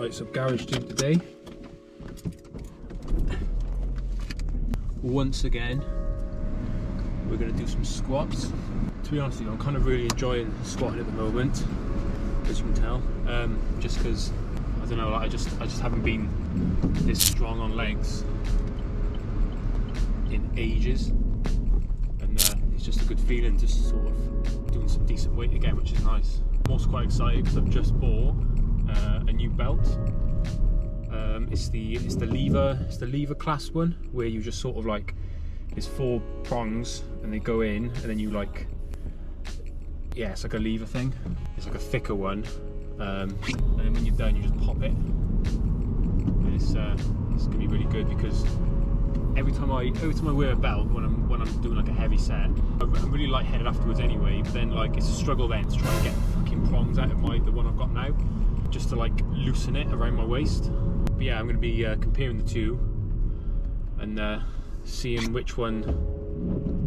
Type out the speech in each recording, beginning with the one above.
Right, so garage do today. Once again, we're going to do some squats. To be honest you, I'm kind of really enjoying squatting at the moment, as you can tell. Um, just because I don't know, like I just I just haven't been this strong on legs in ages, and uh, it's just a good feeling, just sort of doing some decent weight again, which is nice. I'm also quite excited because I've just bought uh, a new belt. Um, it's the it's the lever it's the lever class one where you just sort of like it's four prongs and they go in and then you like yeah it's like a lever thing. It's like a thicker one. Um, and then when you're done you just pop it. And it's uh, it's gonna be really good because every time I every time I wear a belt when I'm when I'm doing like a heavy set I'm really lightheaded afterwards anyway but then like it's a struggle then to try and get fucking prongs out of my the one I've got now just to like loosen it around my waist. But yeah I'm going to be uh, comparing the two and uh, seeing which one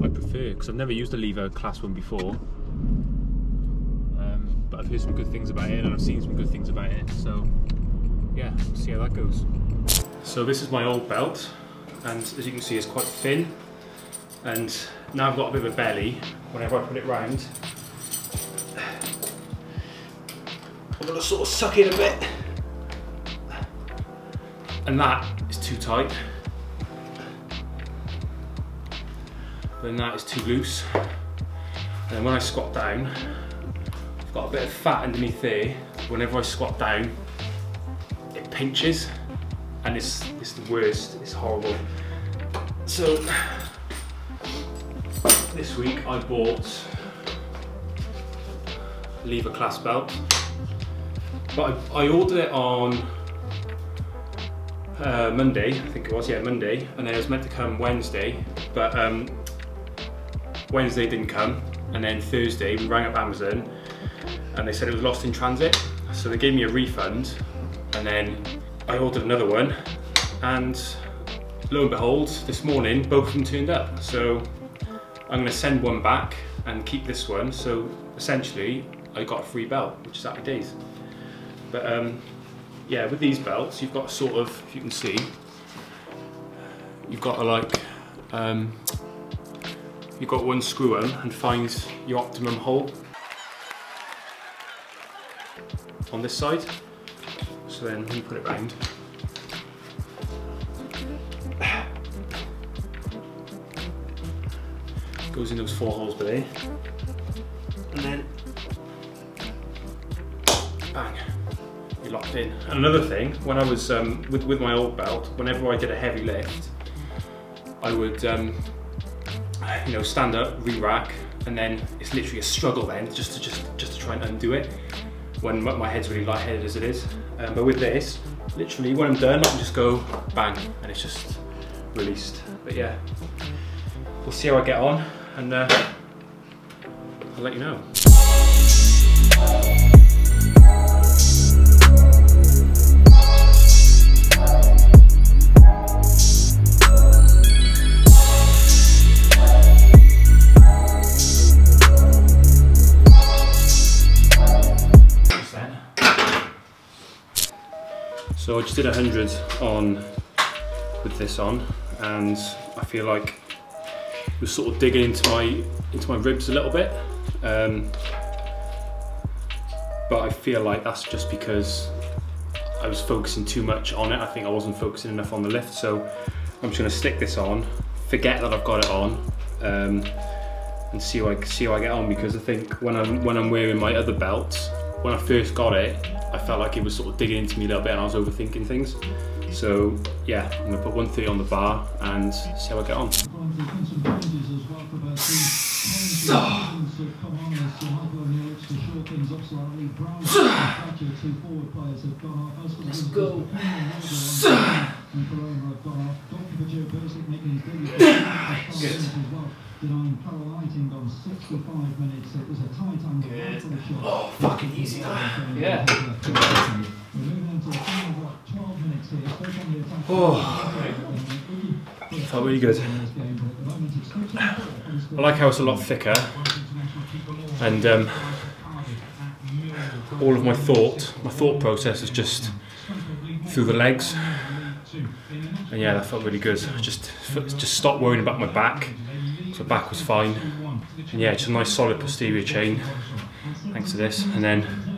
I prefer because I've never used a lever class one before. Um, but I've heard some good things about it and I've seen some good things about it so yeah see how that goes. So this is my old belt and as you can see it's quite thin. And now I've got a bit of a belly whenever I put it round I'm to sort of suck in a bit. And that is too tight. Then that is too loose. And then when I squat down I've got a bit of fat underneath there whenever I squat down it pinches and it's, it's the worst, it's horrible. So this week I bought lever class belt but I, I ordered it on uh, Monday, I think it was, yeah, Monday, and then it was meant to come Wednesday, but um, Wednesday didn't come, and then Thursday we rang up Amazon, and they said it was lost in transit, so they gave me a refund, and then I ordered another one, and lo and behold, this morning both of them turned up, so I'm going to send one back and keep this one, so essentially I got a free belt, which is happy days. But um, yeah, with these belts, you've got sort of, if you can see, you've got a like, um, you've got one screw on and find your optimum hole on this side. So then you put it round. Goes in those four holes below. Another thing, when I was um, with, with my old belt, whenever I did a heavy lift, I would, um, you know, stand up, re-rack, and then it's literally a struggle then just to just just to try and undo it when my head's really lightheaded as it is. Um, but with this, literally when I'm done, I can just go bang, and it's just released. But yeah, we'll see how I get on, and uh, I'll let you know. I just did a 100 on with this on and I feel like it was sort of digging into my into my ribs a little bit. Um, but I feel like that's just because I was focusing too much on it. I think I wasn't focusing enough on the lift so I'm just going to stick this on forget that I've got it on um, and see how, I, see how I get on because I think when I'm, when I'm wearing my other belt when I first got it I felt like it was sort of digging into me a little bit and I was overthinking things. So yeah, I'm gonna put 130 on the bar and see how I get on. Let's go. Good. Good. Oh, fucking easy. Yeah. Oh, felt really good. I like how it's a lot thicker and um, all of my thought, my thought process is just through the legs. And yeah, that felt really good. Just just stopped worrying about my back. So back was fine. And yeah, just a nice solid posterior chain. Thanks to this. And then